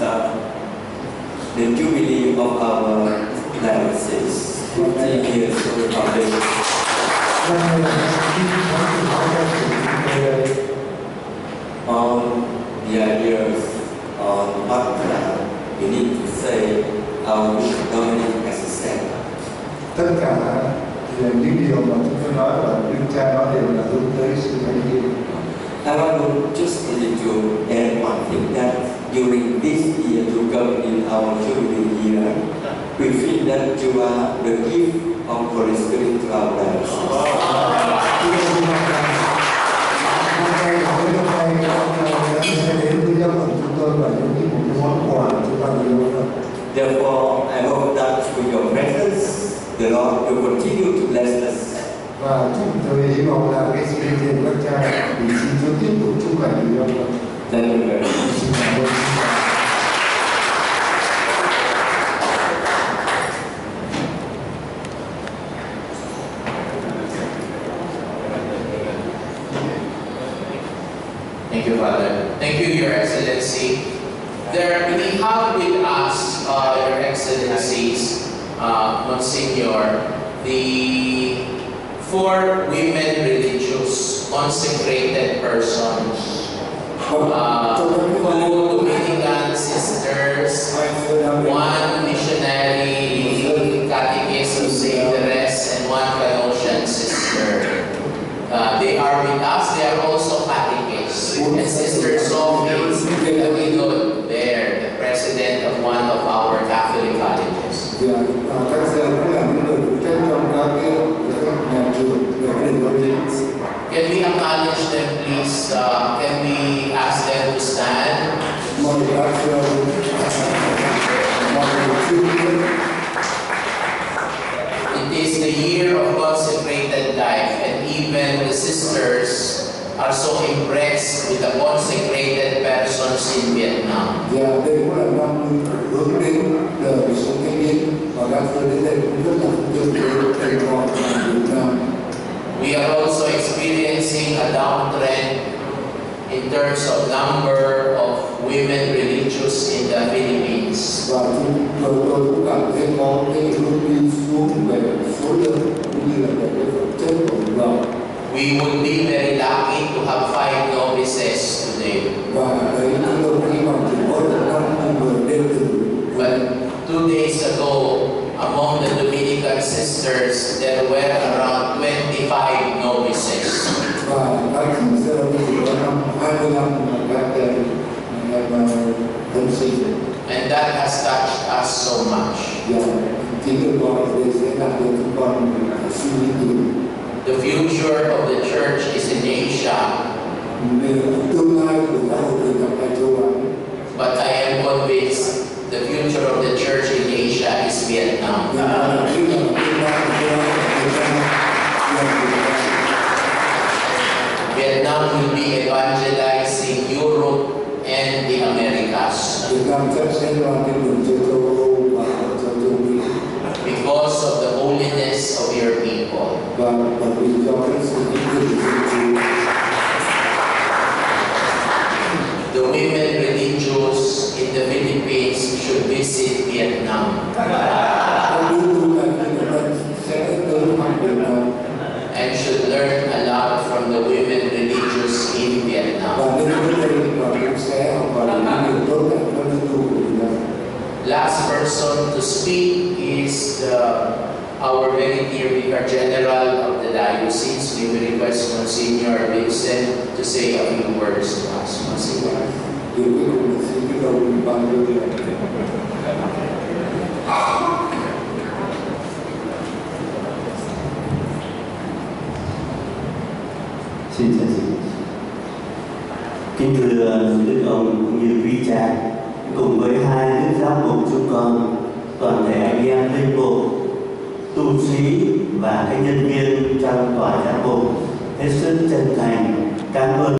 uh, the jubilee of our diocese. Thank you for foundation. On the ideas on what we need to say, our mission Dominic as a saint. Tất cả những điều mà chúng tôi nói và cha nói đều là the gift of Holy Spirit to our lives. Chúng tôi hy vọng rằng năm nay với năm nay ông sẽ đến với giáo phận chúng tôi và giống như một cái món quà chúng ta yêu hơn Therefore, I hope that with your presence, the Lord will continue to bless us. và chúng tôi hy vọng là cái sự hiện diện của các cha thì xin Chúa tiếp tục chúc lành nhiều hơn Thank you very much. xin cảm ơn xin cảm ơn. Thank you, Father. Thank you, Your Excellency. There, we have with us, uh, Your Excellencies, uh, Monsignor, the four women religious consecrated persons, uh, two Dominican sisters, one missionary catechist of St. Therese, and one Canossian sister. Uh, they are with us. They are also catechists. And Sister Sophie Davidon there, the president of one of our Catholic colleges. Thì, à, các sư cũng là những người phụ trách trong các cái các nhà trường về cái nền giáo dục Can we acknowledge them, please? Uh, can we ask them to stand? It is the year of consecrated life, and even the sisters are so impressed with the consecrated persons in Vietnam. In terms of number of women religious in the Philippines. We would be very that has touched us so much. và chính điều đó thì sẽ làm cho chúng con phải suy nghĩ nhiều The future of the church is in Asia, về tương lai của giáo hội người gặp tại châu Á but I am convinced the future of the church in Asia is Vietnam. nhưng because of the holiness of your people. person to speak is the, our very dear Vicar General of the Diocese. We will request Monsignor Vincent to say a few words to us. Monsignor. Xin chân Kính thưa Đức ông cũng như quý cha cùng với hai đức giáo mục chúng con, toàn thể anh em linh mục tu sĩ và các nhân viên trong tòa giám mục hết sức chân thành, cảm ơn.